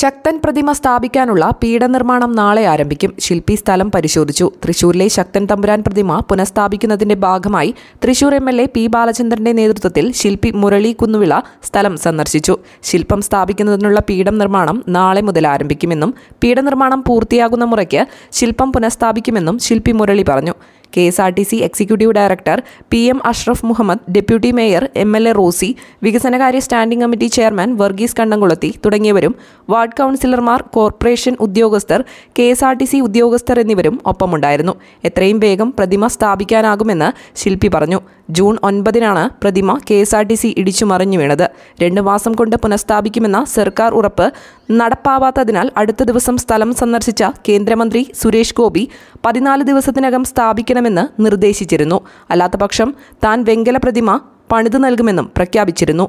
ശക്തൻ പ്രതിമ സ്ഥാപിക്കാനുള്ള പീഠനിർമ്മാണം നാളെ ആരംഭിക്കും. ശില്പി സ്ഥലം പരിശോധിച്ചു. തൃശൂരിലെ ശക്തൻ തമ്പുരാൻ പ്രതിമ പുനഃസ്ഥാപിക്കുന്നതിന്റെ ഭാഗമായി Thrissur M L A P ബാലചന്ദ്രന്റെ നേതൃത്വത്തിൽ ശില്പി മുരളി കുന്നുവിള സ്ഥലം സന്ദർശിച്ചു. ശില്പം സ്ഥാപിക്കുന്നതിനുള്ള പീഠം നിർമ്മാണം നാളെ മുതൽ ആരംഭിക്കുമെന്നും പീഠനിർമ്മാണം പൂർത്തിയാകുന്ന മുറയ്ക്ക് ശില്പം പുനഃസ്ഥാപിക്കുമെന്നും ശില്പി മുരളി പറഞ്ഞു. K S R T C executive director P M Ashraf Muhammad deputy mayor M L A Rosy വികസനകാര്യ standing committee chairman Varghese Kannamkulathi തുടങ്ങിയവരും വാർഡ് കൗൺസിലർമാർ കോർപ്പറേഷൻ ഉദ്യോഗസ്ഥർ K S R T C ഉദ്യോഗസ്ഥർ എന്നിവരും ഒപ്പമുണ്ടായിരുന്നു. എത്രയും വേഗം പ്രതിമ സ്ഥാപിക്കാനാകുമെന്ന് ശില്പി പറഞ്ഞു. ജൂൺ ഒൻപതിനാണ് പ്രതിമ K S R T C ഇടിച്ചു മറിഞ്ഞു വീണത്. രണ്ട് മാസം കൊണ്ട് പുനഃസ്ഥാപിക്കുമെന്ന സർക്കാർ ഉറപ്പ് നടപ്പാവാത്തതിനാൽ അടുത്ത ദിവസം സ്ഥലം സന്ദർശിച്ച കേന്ദ്രമന്ത്രി സുരേഷ് ഗോപി പതിനാല് ദിവസത്തിനകം സ്ഥാപിക്കണമെന്ന് നിർദ്ദേശിച്ചിരുന്നു. അല്ലാത്തപക്ഷം താൻ വെങ്കല പ്രതിമ പണിതു നൽകുമെന്നും പ്രഖ്യാപിച്ചിരുന്നു.